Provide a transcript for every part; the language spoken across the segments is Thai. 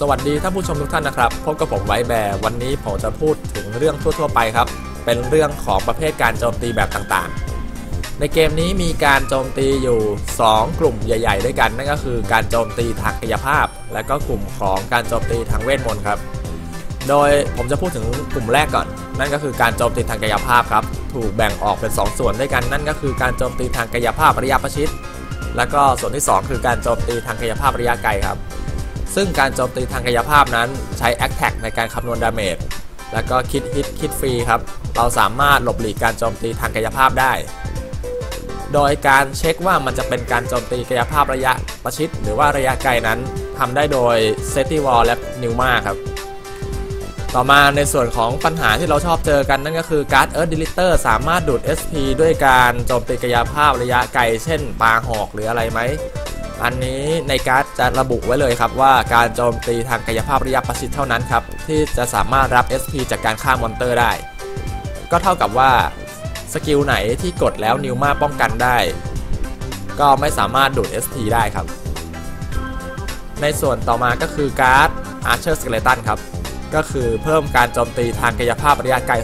สวัสดีท่านผู้ชมทุกท่านนะครับ พบกับผมไว้แบร์วันนี้ผมจะพูดถึงเรื่องทั่ว ๆ ไปครับ เป็นเรื่องของประเภทการโจมตีแบบต่างๆ ในเกมนี้มีการโจมตีอยู่ 2 กลุ่มใหญ่ ๆ ด้วยกัน นั่นก็คือการโจมตีทางกายภาพ และก็กลุ่มของการโจมตีทางเวทมนต์ครับ โดยผมจะพูดถึงกลุ่มแรกก่อน นั่นก็คือการโจมตีทางกายภาพครับ ถูกแบ่งออกเป็น 2 ส่วนด้วยกัน นั่นก็คือการโจมตีทางกายภาพระยะประชิด และก็ส่วนที่ 2 คือการโจมตีทางกายภาพระยะไกลครับ ซึ่งการโจมตีทางกายภาพนั้นใช้ attack ในการคำนวณ damage แล้วก็คิดฮิตคิด flee ครับ เราสามารถหลบหลีกการโจมตีทางกายภาพได้ โดยการเช็คว่ามันจะเป็นการโจมตีกายภาพระยะประชิด หรือว่าระยะไกลนั้นทำได้โดย Safety Wall และ Pneuma ครับ ต่อมาในส่วนของปัญหาที่เราชอบเจอกันนั่นก็คือการ์ด Earth Deleter สามารถดูด SP ด้วยการโจมตีกายภาพระยะไกล เช่นปาหอกหรืออะไรไหม อันนี้ในการ์ดจะระบุไว้เลยครับว่าการโจมตีทางกายภาพระยะประชิดเท่านั้นครับ ที่จะสามารถรับ SP จากการฆ่า monster ได้ ก็เท่ากับว่า skill ไหนที่กดแล้ว Pneuma ป้องกันได้ ก็ไม่สามารถดูด SP ได้ครับ ในส่วนต่อมาก็คือการ์ด Archer Skeleton ครับ ก็คือเพิ่มการโจมตีทางกายภาพระยะไกล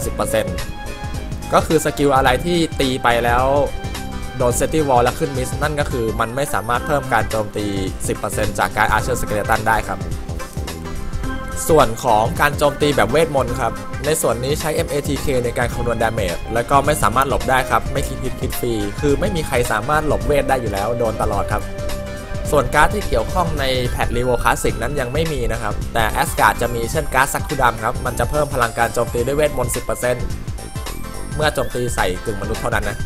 10%ก็คือ skill อะไรที่ตีไปแล้ว โดน Safety Wall แล้วขึ้น miss นั่นก็คือมันไม่สามารถเพิ่มการโจมตี 10%จากการ Archer Skeleton ได้ครับ ส่วนของการโจมตีแบบเวทมนต์ครับ ในส่วนนี้ใช้ MATK ในการคำนวณ damage แล้วก็ไม่สามารถหลบได้ครับ ไม่คิดคิด flee คือไม่มีใครสามารถหลบเวทได้อยู่แล้ว โดนตลอดครับส่วนการ์ดที่เกี่ยวข้องใน patch Revo Classic นั้นยังไม่มีนะครับ แต่แอสการ์ดจะมีเช่นการ์ด Zakudam ครับ มันจะเพิ่มพลังการโจมตีด้วยเวทมนต์ 10%เมื่อโจมตีใส่กึ่งมนุษย์เท่านั้นนะ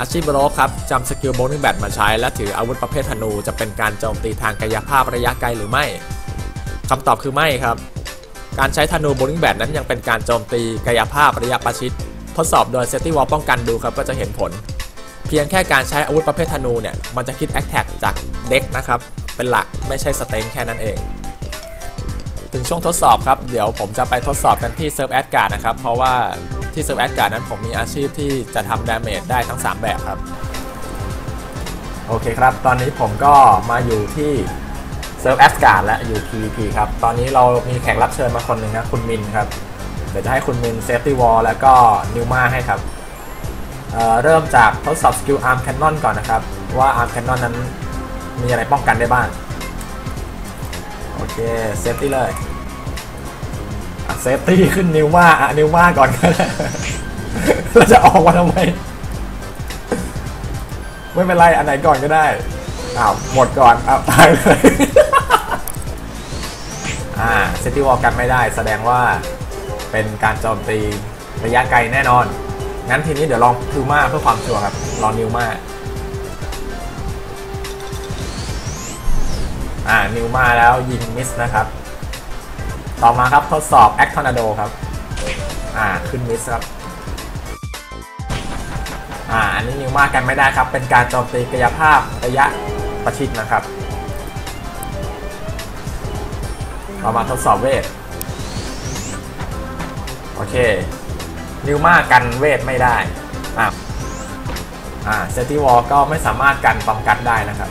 อาชีพ Rogue ครับจำ skill Bowling Bash มาใช้ และถืออาวุธประเภทธนูจะเป็นการโจมตีทางกายภาพระยะไกลหรือไม่คำตอบคือไม่ครับ การใช้ธนู Bowling Bash นั้นยังเป็นการโจมตีกายภาพระยะประชิดทดสอบโดย Safety Wall ป้องกันดูครับก็จะเห็นผล เพียงแค่การใช้อาวุธประเภทธนูเนี่ยมันจะคิด attack จาก dex นะครับเป็นหลักไม่ใช่ strength แค่นั้นเอง ถึงช่วงทดสอบครับเดี๋ยวผมจะไปทดสอบกันที่ serv Asgard นะครับเพราะว่า ที่ serv Asgard นั้นผมมีอาชีพที่จะทำ damage ได้ทั้ง 3 แบบครับ โอเคครับ ตอนนี้ผมก็มาอยู่ที่ serv Asgard และอยู่ PVP ครับ ตอนนี้เรามีแขกรับเชิญมาคนหนึ่งนะคุณมินครับ เดี๋ยวจะให้คุณมิน Safety Wall แล้วก็ Pneuma ให้ครับเริ่มจากทดสอบ skill Arm Cannon ก่อนนะครับ ว่า Arm Cannon นั้นมีอะไรป้องกันได้บ้าง โอเค Safety เลย Safety ขึ้น Pneuma อะ Pneuma ก่อนก็ได้เราจะออกมาทำไม ไม่เป็นไร อันไหนก่อนก็ได้อ้าวหมดก่อนอ้าวตายเลย อ่า Safety Wall กันไม่ได้ แสดงว่าเป็นการโจมตีระยะไกลแน่นอน งั้นทีนี้เดี๋ยวลอง Pneuma เพื่อความชัวร์ครับ ลอง Pneuma อ่า Pneuma แล้วยิง miss นะครับ ต่อมาครับทดสอบ Axe Tornado ครับ อ่าขึ้น miss ครับ อ่าอันนี้ Pneuma กันไม่ได้ครับ เป็นการโจมตีกายภาพระยะประชิดนะครับ เรามาทดสอบเวท โอเค Pneuma กันเวทไม่ได้ อ่าอ่า Safety Wall ก็ไม่สามารถกันป้องกันได้นะครับ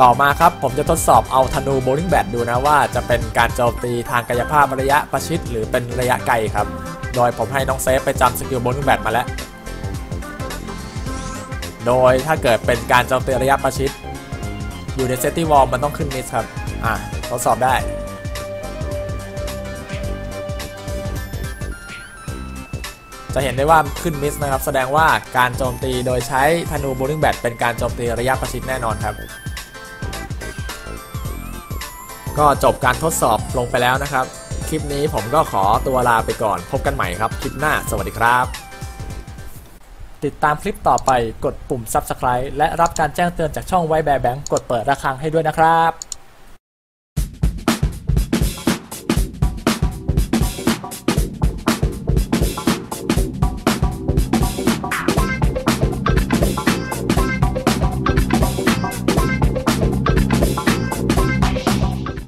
ต่อมาครับผมจะทดสอบเอาธนู Bowling Bash ดูนะว่าจะเป็นการโจมตีทางกายภาพระยะประชิดหรือเป็นระยะไกลครับ โดยผมให้น้องเซฟไปจำ skill Bowling Bash มาแล้ว โดยถ้าเกิดเป็นการโจมตีระยะประชิด อยู่ในเซตตี้วอลมันต้องขึ้นมิสครับ อะทดสอบได้จะเห็นได้ว่าขึ้นมิสนะครับ แสดงว่าการโจมตีโดยใช้ธนูโบลิ่งแบดเป็นการโจมตีระยะประชิดแน่นอนครับ ก็จบการทดสอบลงไปแล้วนะครับ คลิปนี้ผมก็ขอตัวลาไปก่อน พบกันใหม่ครับ คลิปหน้าสวัสดีครับ ติดตามคลิปต่อไปกดปุ่ม Subscribe และรับการแจ้งเตือนจากช่องไวแบร์แบงกดเปิดระฆังให้ด้วยนะครับ